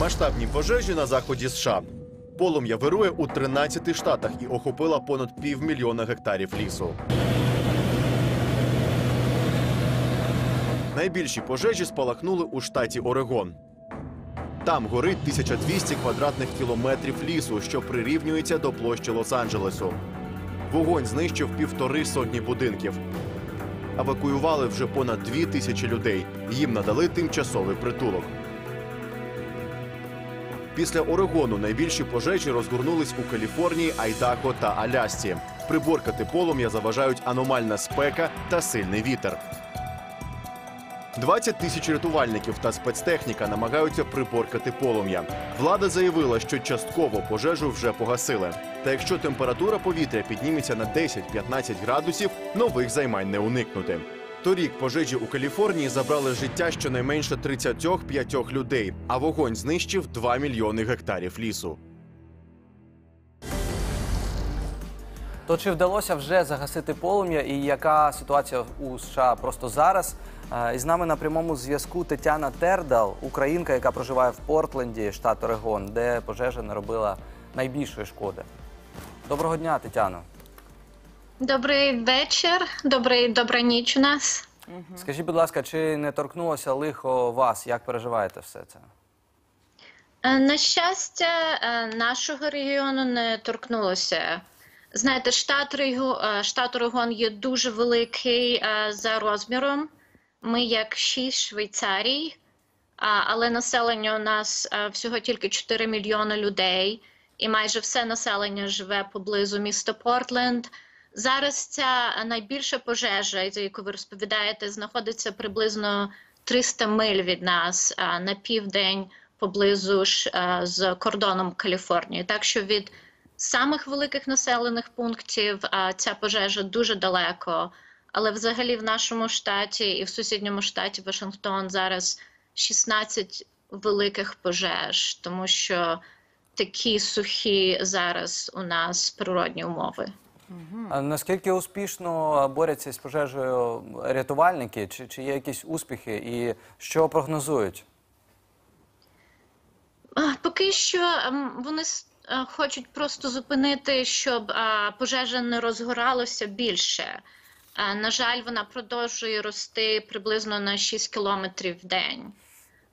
Масштабні пожежі на заході США. Полум'я вирує у 13 штатах і охопила понад півмільйона гектарів лісу. Найбільші пожежі спалахнули у штаті Орегон. Там горить 1200 квадратних кілометрів лісу, що прирівнюється до площі Лос-Анджелесу. Вогонь знищив півтори сотні будинків. Евакуювали вже понад дві тисячі людей. Їм надали тимчасовий притулок. Після Орегону найбільші пожежі розгорнулись у Каліфорнії, Айдахо та Алясці. Приборкати полум'я заважають аномальна спека та сильний вітер. 20 тисяч рятувальників та спецтехніка намагаються приборкати полум'я. Влада заявила, що частково пожежу вже погасили. Та якщо температура повітря підніметься на 10-15 градусів, нових займань не уникнути. Торік пожежі у Каліфорнії забрали життя щонайменше 35 людей, а вогонь знищив 2 мільйони гектарів лісу. То чи вдалося вже загасити полум'я і яка ситуація у США просто зараз? Е, І з нами на прямому зв'язку Тетяна Тердал, українка, яка проживає в Портленді, штат Орегон, де пожежа наробила найбільшої шкоди. Доброго дня, Тетяно. Добрий вечір, добрий добра ніч у нас. Скажіть, будь ласка, чи не торкнулося лихо вас? Як переживаєте все це? Е, На щастя, е, нашого регіону не торкнулося. Знаєте, штат, Рего- е, штат Орегон є дуже великий е, за розміром. Ми як шість Швейцарій, а, але населення у нас е, всього тільки 4 мільйони людей, і майже все населення живе поблизу міста Портленд. Зараз ця найбільша пожежа, за яку ви розповідаєте, знаходиться приблизно 300 миль від нас на південь поблизу ж з кордоном Каліфорнії. Так що від самих великих населених пунктів ця пожежа дуже далеко. Але взагалі в нашому штаті і в сусідньому штаті Вашингтон зараз 16 великих пожеж, тому що такі сухі зараз у нас природні умови. Наскільки успішно борються з пожежею рятувальники? Чи, чи є якісь успіхи і що прогнозують? Поки що ем, вони е, хочуть просто зупинити, щоб пожежа не розгоралося більше. На жаль, вона продовжує рости приблизно на 6 кілометрів в день.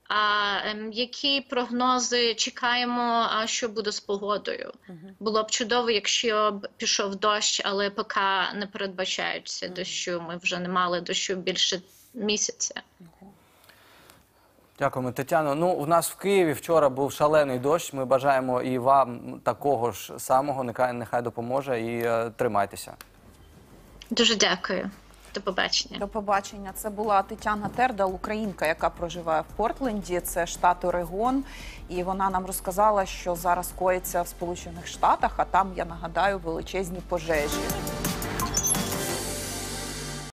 А ем, які прогнози чекаємо, а що буде з погодою? Було б чудово, якщо б пішов дощ, але поки не передбачаються дощу. Ми вже не мали дощу більше місяця. Дякуємо, Тетяно. Ну, у нас в Києві вчора був шалений дощ. Ми бажаємо і вам такого ж самого. Нехай нехай допоможе і е, тримайтеся. Дуже дякую. До побачення. До побачення. Це була Тетяна Тердал, українка, яка проживає в Портленді. Це штат Орегон. І вона нам розказала, що зараз коїться в Сполучених Штатах, а там я нагадаю величезні пожежі.